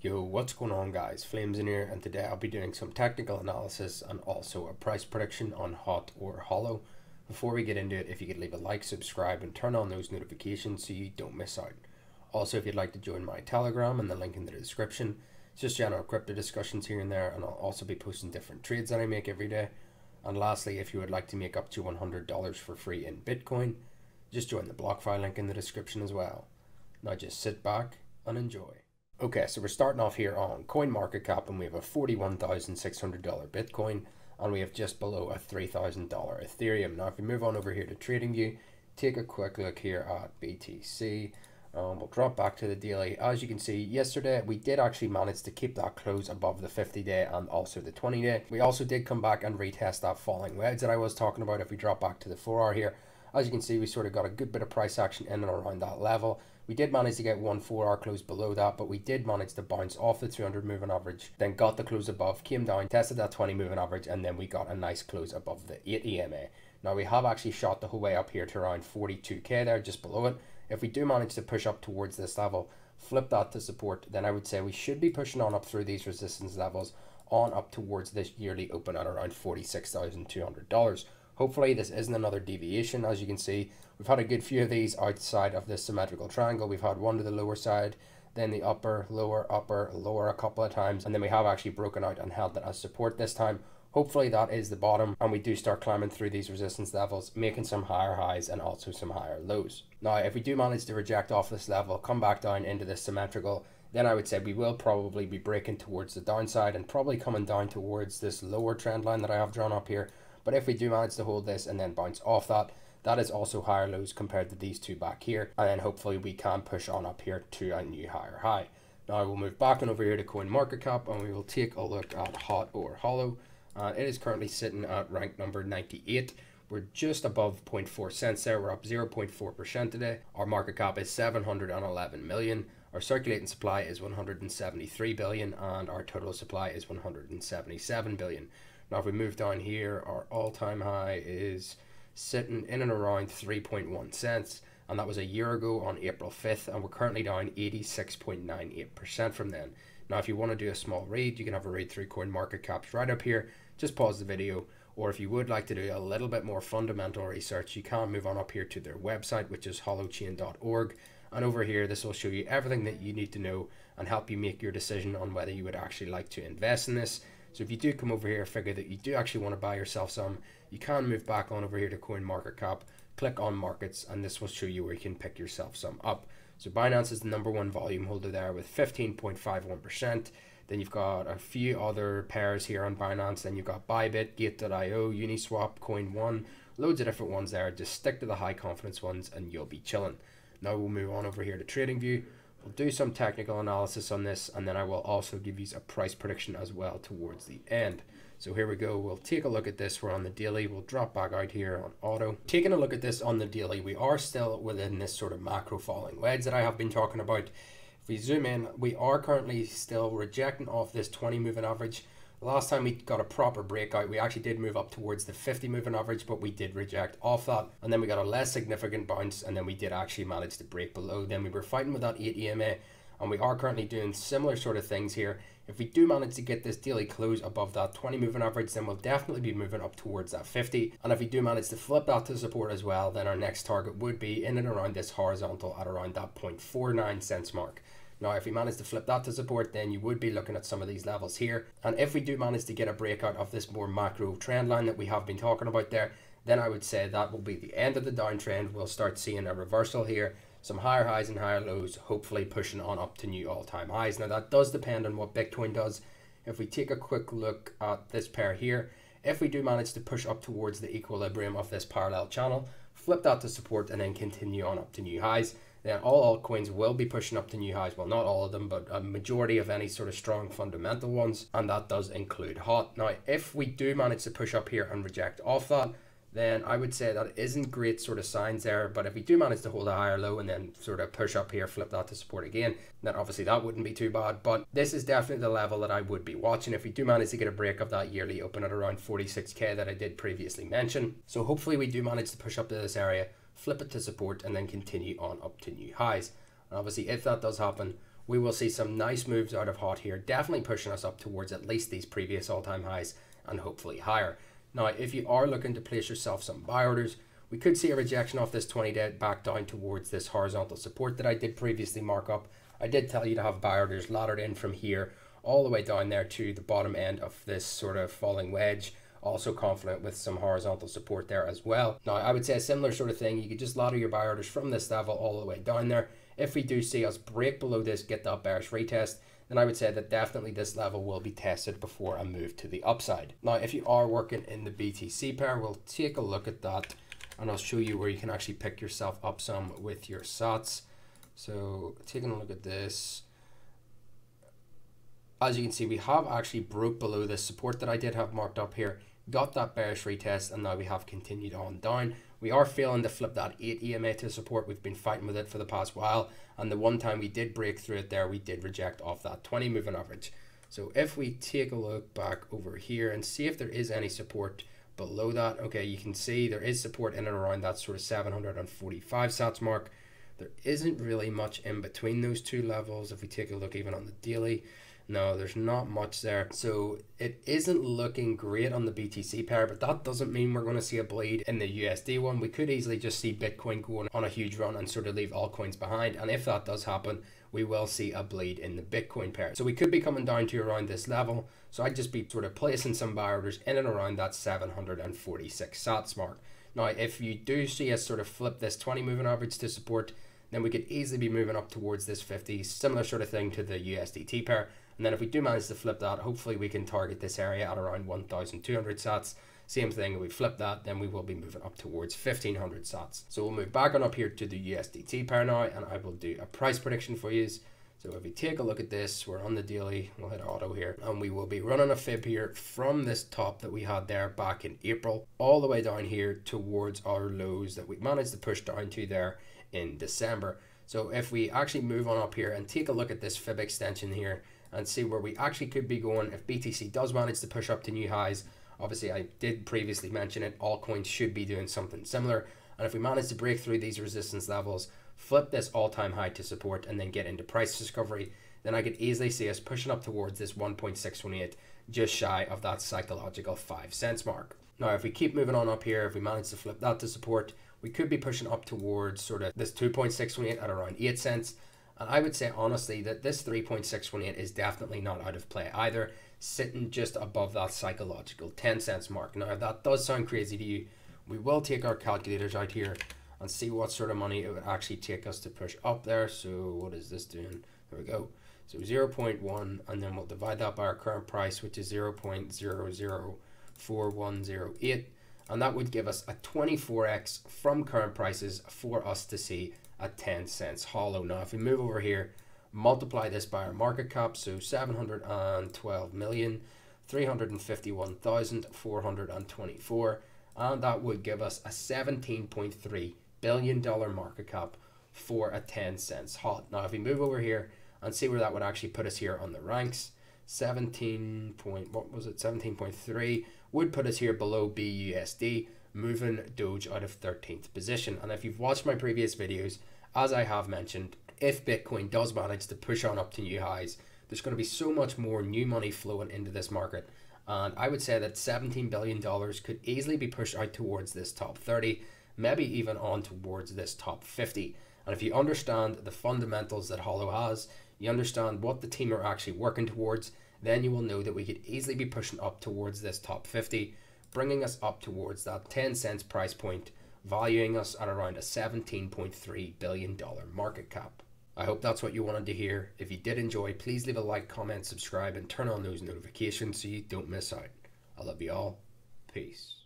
Yo, what's going on guys? FlameseN here and today I'll be doing some technical analysis and also a price prediction on hot or Holo. Before we get into it, if you could leave a like, subscribe and turn on those notifications so you don't miss out. Also, if you'd like to join my telegram and the link in the description, it's just general crypto discussions here and there and I'll also be posting different trades that I make every day. And lastly, if you would like to make up to $100 for free in Bitcoin, just join the BlockFi link in the description as well. Now just sit back and enjoy. Okay, so we're starting off here on CoinMarketCap and we have a $41,600 Bitcoin and we have just below a $3,000 Ethereum. Now, if we move on over here to TradingView, take a quick look here at BTC. Um, we'll drop back to the daily. As you can see, yesterday we did actually manage to keep that close above the 50 day and also the 20 day. We also did come back and retest that falling wedge that I was talking about. If we drop back to the 4 hour here, as you can see, we sort of got a good bit of price action in and around that level. We did manage to get one four hour close below that, but we did manage to bounce off the 200 moving average, then got the close above, came down, tested that 20 moving average, and then we got a nice close above the 8 EMA. Now we have actually shot the whole way up here to around 42k there, just below it. If we do manage to push up towards this level, flip that to support, then I would say we should be pushing on up through these resistance levels on up towards this yearly open at around $46,200. Hopefully this isn't another deviation. As you can see, we've had a good few of these outside of this symmetrical triangle. We've had one to the lower side, then the upper, lower, upper, lower a couple of times, and then we have actually broken out and held it as support this time. Hopefully that is the bottom and we do start climbing through these resistance levels, making some higher highs and also some higher lows. Now, if we do manage to reject off this level, come back down into this symmetrical, then I would say we will probably be breaking towards the downside and probably coming down towards this lower trend line that I have drawn up here but if we do manage to hold this and then bounce off that, that is also higher lows compared to these two back here. And then hopefully we can push on up here to a new higher high. Now we'll move back on over here to CoinMarketCap and we will take a look at hot or Holo. Uh, it is currently sitting at rank number 98. We're just above 0.4 cents there. We're up 0.4% today. Our market cap is 711 million. Our circulating supply is 173 billion and our total supply is 177 billion. Now, if we move down here, our all time high is sitting in and around 3.1 cents. And that was a year ago on April 5th. And we're currently down 86.98% from then. Now, if you want to do a small read, you can have a read through CoinMarketCap's right up here. Just pause the video. Or if you would like to do a little bit more fundamental research, you can move on up here to their website, which is holochain.org. And over here, this will show you everything that you need to know and help you make your decision on whether you would actually like to invest in this. So if you do come over here, figure that you do actually want to buy yourself some, you can move back on over here to CoinMarketCap, click on Markets, and this will show you where you can pick yourself some up. So Binance is the number one volume holder there with 15.51%. Then you've got a few other pairs here on Binance. Then you've got Bybit, Gate.io, Uniswap, Coin1, loads of different ones there. Just stick to the high confidence ones and you'll be chilling. Now we'll move on over here to TradingView. We'll do some technical analysis on this and then I will also give you a price prediction as well towards the end. So here we go. We'll take a look at this. We're on the daily. We'll drop back out here on auto. Taking a look at this on the daily, we are still within this sort of macro falling wedge that I have been talking about. If we zoom in, we are currently still rejecting off this 20 moving average Last time we got a proper breakout, we actually did move up towards the 50 moving average, but we did reject off that. And then we got a less significant bounce, and then we did actually manage to break below. Then we were fighting with that 8 EMA, and we are currently doing similar sort of things here. If we do manage to get this daily close above that 20 moving average, then we'll definitely be moving up towards that 50. And if we do manage to flip that to support as well, then our next target would be in and around this horizontal at around that 0.49 cents mark. Now, if we manage to flip that to support, then you would be looking at some of these levels here. And if we do manage to get a breakout of this more macro trend line that we have been talking about there, then I would say that will be the end of the downtrend. We'll start seeing a reversal here, some higher highs and higher lows, hopefully pushing on up to new all-time highs. Now, that does depend on what Bitcoin does. If we take a quick look at this pair here, if we do manage to push up towards the equilibrium of this parallel channel, flip that to support and then continue on up to new highs, then all altcoins will be pushing up to new highs. Well, not all of them, but a majority of any sort of strong fundamental ones, and that does include hot. Now, if we do manage to push up here and reject off that, then I would say that isn't great sort of signs there. But if we do manage to hold a higher low and then sort of push up here, flip that to support again, then obviously that wouldn't be too bad. But this is definitely the level that I would be watching if we do manage to get a break of that yearly open at around 46k that I did previously mention. So hopefully we do manage to push up to this area flip it to support, and then continue on up to new highs. And obviously, if that does happen, we will see some nice moves out of hot here, definitely pushing us up towards at least these previous all-time highs and hopefully higher. Now, if you are looking to place yourself some buy orders, we could see a rejection off this 20 day back down towards this horizontal support that I did previously mark up. I did tell you to have buy orders laddered in from here all the way down there to the bottom end of this sort of falling wedge also confident with some horizontal support there as well. Now, I would say a similar sort of thing. You could just ladder your buy orders from this level all the way down there. If we do see us break below this, get that bearish retest, then I would say that definitely this level will be tested before a move to the upside. Now, if you are working in the BTC pair, we'll take a look at that and I'll show you where you can actually pick yourself up some with your sats. So taking a look at this, as you can see, we have actually broke below this support that I did have marked up here, got that bearish retest, and now we have continued on down. We are failing to flip that 8 EMA to support. We've been fighting with it for the past while. And the one time we did break through it there, we did reject off that 20 moving average. So if we take a look back over here and see if there is any support below that, okay, you can see there is support in and around that sort of 745 sats mark. There isn't really much in between those two levels. If we take a look even on the daily, no, there's not much there. So it isn't looking great on the BTC pair, but that doesn't mean we're going to see a bleed in the USD one. We could easily just see Bitcoin going on a huge run and sort of leave altcoins behind. And if that does happen, we will see a bleed in the Bitcoin pair. So we could be coming down to around this level. So I'd just be sort of placing some buy orders in and around that 746 sats mark. Now, if you do see us sort of flip this 20 moving average to support, then we could easily be moving up towards this 50, similar sort of thing to the USDT pair. And then if we do manage to flip that, hopefully we can target this area at around 1,200 sats. Same thing, if we flip that, then we will be moving up towards 1500 sats. So we'll move back on up here to the USDT pair now, and I will do a price prediction for you. So if we take a look at this, we're on the daily, we'll hit auto here, and we will be running a fib here from this top that we had there back in April, all the way down here towards our lows that we managed to push down to there in December. So if we actually move on up here and take a look at this fib extension here, and see where we actually could be going if BTC does manage to push up to new highs. Obviously, I did previously mention it, all coins should be doing something similar. And if we manage to break through these resistance levels, flip this all-time high to support, and then get into price discovery, then I could easily see us pushing up towards this 1.618, just shy of that psychological 5 cents mark. Now, if we keep moving on up here, if we manage to flip that to support, we could be pushing up towards sort of this 2.618 at around 8 cents. And I would say honestly that this 3.618 is definitely not out of play either, sitting just above that psychological 10 cents mark. Now, if that does sound crazy to you, we will take our calculators out here and see what sort of money it would actually take us to push up there. So what is this doing? There we go. So 0 0.1 and then we'll divide that by our current price, which is 0 0.004108. And that would give us a 24x from current prices for us to see at 10 cents Holo. Now, if we move over here, multiply this by our market cap, so 712 million. 351,424 and that would give us a 17.3 billion dollar market cap for a 10 cents hot. Now if we move over here and see where that would actually put us here on the ranks, 17 point what was it 17.3 would put us here below BUSD moving Doge out of 13th position. And if you've watched my previous videos, as I have mentioned, if Bitcoin does manage to push on up to new highs, there's going to be so much more new money flowing into this market. And I would say that $17 billion could easily be pushed out towards this top 30, maybe even on towards this top 50. And if you understand the fundamentals that Holo has, you understand what the team are actually working towards, then you will know that we could easily be pushing up towards this top 50 bringing us up towards that 10 cents price point, valuing us at around a $17.3 billion market cap. I hope that's what you wanted to hear. If you did enjoy, please leave a like, comment, subscribe, and turn on those notifications so you don't miss out. I love you all. Peace.